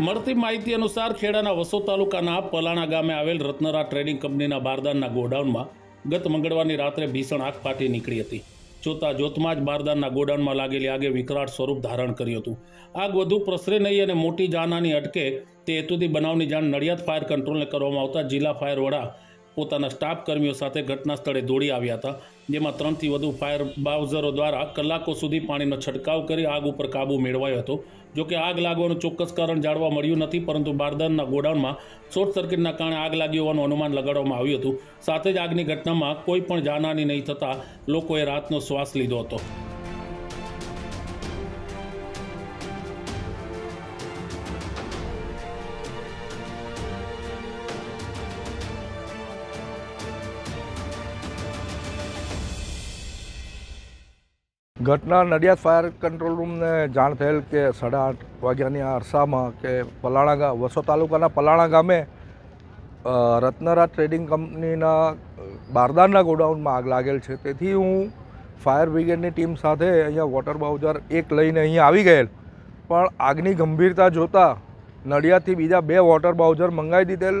મળતી માહિતી અનુસાર ખેડાના વસો તાલુકાના પલાણા ગામે આવેલ રત્નરા ટ્રેડિંગ કંપનીના બારદાનના ગોડાઉનમાં ગત મંગળવારની રાત્રે ભીષણ આગ ફાટી નીકળી હતી. જોતા જોતમાં જ બારદાનના ગોડાઉનમાં લાગેલી આગે વિકરાળ સ્વરૂપ ધારણ કર્યું હતું. આગ વધુ પ્રસરે નહીં અને મોટી જાનહાની અટકે તે હેતુથી બનાવની જાણ નડિયાદ ફાયર કંટ્રોલને કરવામાં આવતા જિલ્લા ફાયર વડા પોતાના સ્ટાફ કર્મીઓ સાથે ઘટના સ્થળે દોડી આવ્યા હતા, જેમાં ત્રણથી વધુ ફાયર બાઉઝરો દ્વારા કલાકો સુધી પાણીનો છંટકાવ કરી આગ ઉપર કાબૂ મેળવાયો હતો. જોકે આગ લાગવાનું ચોક્કસ કારણ જાણવા મળ્યું નથી, પરંતુ બારદાનના ગોડાઉનમાં શોર્ટ સર્કિટના કારણે આગ લાગી હોવાનું અનુમાન લગાડવામાં આવ્યું હતું. સાથે જ આગની ઘટનામાં કોઈ પણ જાનહાની નહીં થતાં લોકોએ રાતનો શ્વાસ લીધો હતો. ઘટના નડિયાદ ફાયર કંટ્રોલ રૂમને જાણ થયેલ કે સાડા આઠ વાગ્યાની અરસામાં કે પલાણા ગામ વસો તાલુકાના પલાણા ગામે રત્નરાજ ટ્રેડિંગ કંપનીના બારદાનના ગોડાઉનમાં આગ લાગેલ છે. તેથી હું ફાયર બ્રિગેડની ટીમ સાથે અહીંયા વોટર બાઉઝર એક લઈને અહીંયા આવી ગયેલ. પણ આગની ગંભીરતા જોતાં નડિયાદથી બીજા બે વોટર બાઉઝર મંગાવી દીધેલ.